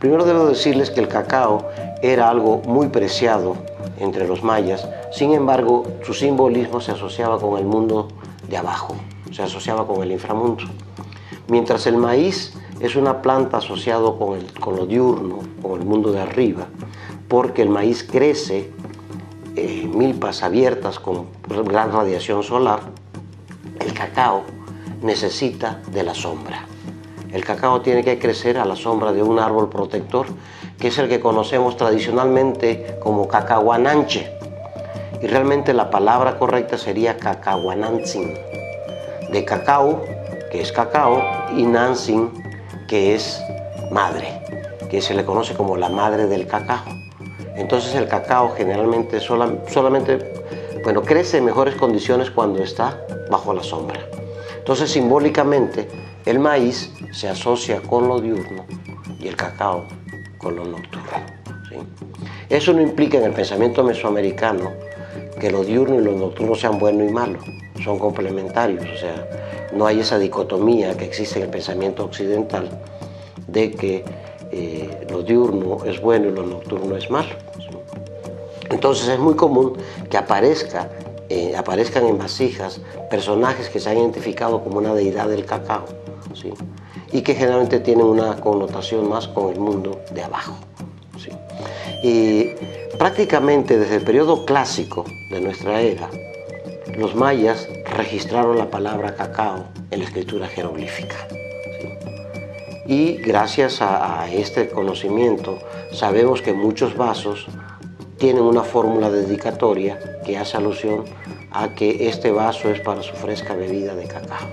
Primero debo decirles que el cacao era algo muy preciado entre los mayas, sin embargo su simbolismo se asociaba con el mundo de abajo, se asociaba con el inframundo. Mientras el maíz es una planta asociada con, con lo diurno, con el mundo de arriba, porque el maíz crece en milpas abiertas con gran radiación solar, el cacao necesita de la sombra. El cacao tiene que crecer a la sombra de un árbol protector, que es el que conocemos tradicionalmente como cacahuananche. Y realmente la palabra correcta sería cacahuanantzin. De cacao, que es cacao, y nanzin, que es madre, que se le conoce como la madre del cacao. Entonces el cacao generalmente solamente, bueno, crece en mejores condiciones cuando está bajo la sombra. Entonces simbólicamente el maíz se asocia con lo diurno y el cacao con lo nocturno. Eso no implica en el pensamiento mesoamericano que lo diurno y lo nocturno sean bueno y malo, son complementarios, o sea, no hay esa dicotomía que existe en el pensamiento occidental de que eh, lo diurno es bueno y lo nocturno es malo. Entonces es muy común que aparezca, eh, aparezcan en vasijas personajes que se han identificado como una deidad del cacao y que generalmente tienen una connotación más con el mundo de abajo. Y prácticamente desde el periodo clásico de nuestra era, los mayas registraron la palabra cacao en la escritura jeroglífica. Y gracias a, este conocimiento sabemos que muchos vasos tienen una fórmula dedicatoria que hace alusión a que este vaso es para su fresca bebida de cacao.